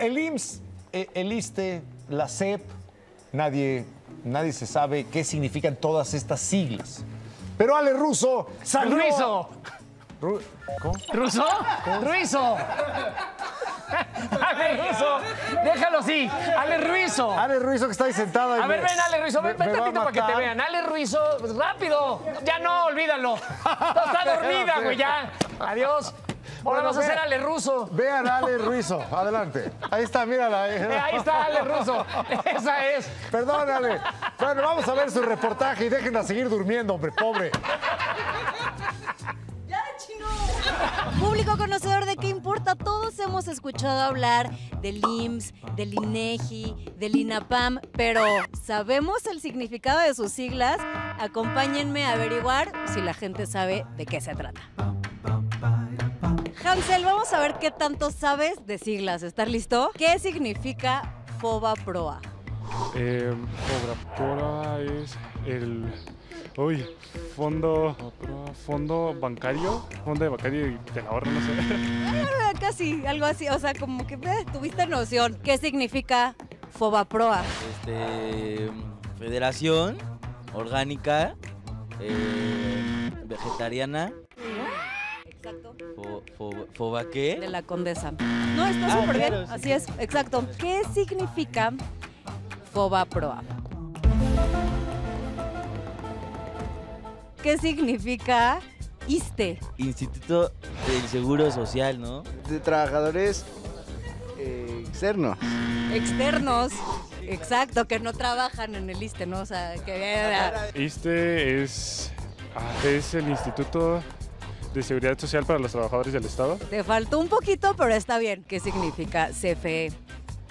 el IMSS, eh, el ISTE, la CEP, nadie, nadie se sabe qué significan todas estas siglas. Pero Ale Russo salió... ¡Ruizo! Ru- ¿Cómo? ¿Ruso? ¡Ruizo! Ale Ruizo, déjalo así. Ale Ruizo. Ale Ruizo que está ahí sentada. A ver, me- ven, Ale Ruizo, ven, ven tantito para que te vean. Ale Ruizo, rápido. Ya no, olvídalo. Está dormida, güey, ya. Adiós. Ahora Bueno, vamos a hacer Ale Ruizo. Vean a Ale Ruizo, adelante. Ahí está, mírala. Eh, Ahí está Ale Ruizo. Esa es. Perdón, Ale. Bueno, vamos a ver su reportaje y déjenla seguir durmiendo, hombre, pobre. Público conocedor de qué importa, todos hemos escuchado hablar del IMSS, del INEGI, del INAPAM, pero ¿sabemos el significado de sus siglas? Acompáñenme a averiguar si la gente sabe de qué se trata. Hansel, vamos a ver qué tanto sabes de siglas. ¿Estás listo? ¿Qué significa FOBA PROA? Eh, Obrapora es el. Uy, fondo. Fondo bancario. Fondo de bancario y del ahorro, no sé. Ah, Casi, algo así, o sea, como que eh, tuviste noción. ¿Qué significa FOBA PROA? Este, Federación Orgánica eh, Vegetariana. Exacto. Fo, fo- ¿Foba qué? de la condesa. No, está Ah, súper bien. sí. Así es, exacto. ¿Qué significa FOBA PROA? ¿Qué significa ISTE? Instituto del Seguro Social, ¿no? de trabajadores eh, externos. Externos. Exacto, que no trabajan en el ISTE, ¿no? O sea, que... Este es. ah, es el Instituto de Seguridad Social para los Trabajadores del Estado. Te faltó un poquito, pero está bien. ¿Qué significa CFE?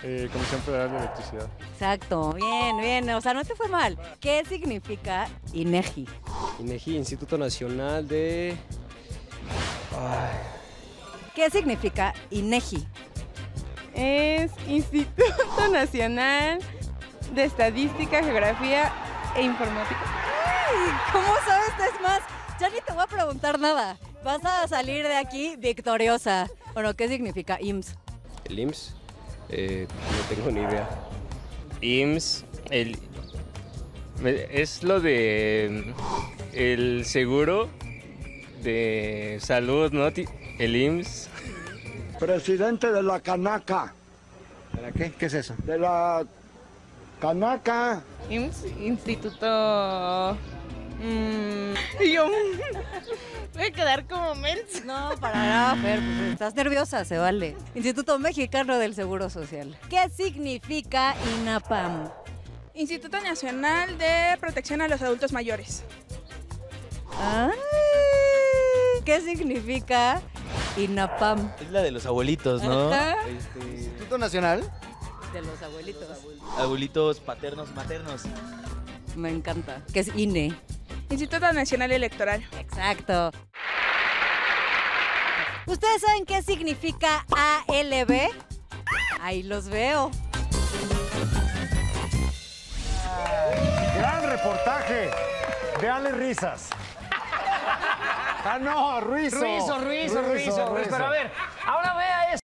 eh, Comisión Federal de Electricidad. Exacto, bien, bien. O sea, no te fue mal. ¿Qué significa INEGI? INEGI, Instituto Nacional de... ¿Qué significa INEGI? Es Instituto Nacional de Estadística, Geografía e Informática. Ay, ¿Cómo sabes? Es más, ya ni te voy a preguntar nada. Vas a salir de aquí victoriosa. Bueno, ¿qué significa IMSS? El IMSS. eh, no tengo ni idea. IMSS, el, es lo de el seguro de salud, ¿no? Ti- El IMSS. Presidente de la Canaca. ¿Para qué? ¿Qué es eso? De la Canaca. IMSS, Instituto... mm, y yo voy a quedar como Mels. No, para nada, Fer. pues, estás nerviosa, se vale. Instituto Mexicano del Seguro Social. ¿Qué significa INAPAM? Instituto Nacional de Protección a los Adultos Mayores. Ay, ¿Qué significa INAPAM? Es la de los abuelitos, ¿no? Este, Instituto Nacional. De los abuelitos. abuelitos paternos, maternos. Me encanta. ¿Qué es INE? Instituto Nacional Electoral. Exacto. ¿Ustedes saben qué significa ALB? Ahí los veo. Gran reportaje de Ale Risas. Ah, no, Ruizo. Ruizo, Ruizo, Ruizo, Ruizo. Pero a ver,